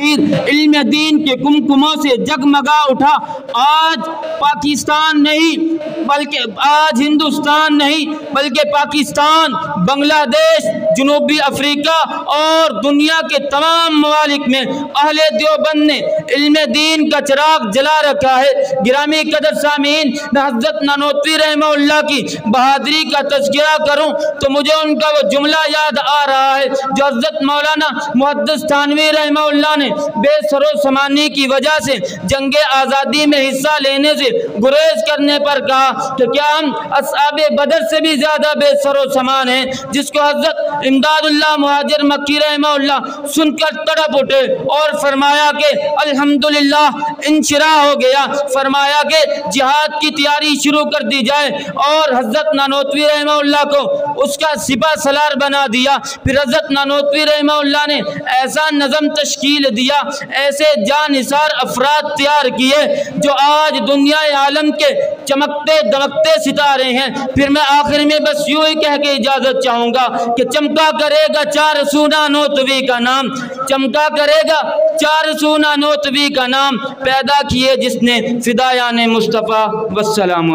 इल्म दीन के कुमकुमों से जगमगा उठा। आज पाकिस्तान नहीं, बल्कि आज हिंदुस्तान नहीं, बल्कि पाकिस्तान, बांग्लादेश, जनूबी अफ्रीका और दुनिया के तमाम ममालिक में अहले देवबंद ने इल्म दीन का चिराग जला रखा है। गिरामी कदर सामीन मैं हज़रत ननोतवी रहमल्ला की बहादरी का तस्करा करूँ तो मुझे उनका वो जुमला याद आ रहा है, जो हज़रत मौलाना मुहदस थानवी रहमल्ला ने बेसरो समानी की वजह से जंग आज़ादी में हिस्सा लेने से गुरेज करने पर कहा कि क्या हम असाब बदर से भी ज़्यादा बेसरो समान हैं? जिसको हज़रत इमदादुल्लाह महाजर मक्की रहमल्ला सुनकर तड़प उठे और फरमाया कि, अल्हम्दुलिल्लाह इंशरा हो गया। फरमाया कि, जिहाद की तैयारी शुरू कर दी जाए। और हज़रत नानोतवी रहमल्ला को उसका सिपा सलार बना दिया। फिर हज़रत नानोतवी रहमल्ला ने ऐसा नज़म तश्कील दिया, ऐसे जानिसार अफराद तैयार किए, जो आज दुनिया आलम के चमकते दमकते सितारे हैं, फिर मैं आखिर में बस यूँ ही कह के इजाज़त चाहूँगा कि चमका करेगा चार सूना नोतवी का नाम, चमका करेगा चार सूना नोतवी का नाम, पैदा किए जिसने फिदायान मुस्तफ़ा वसलाम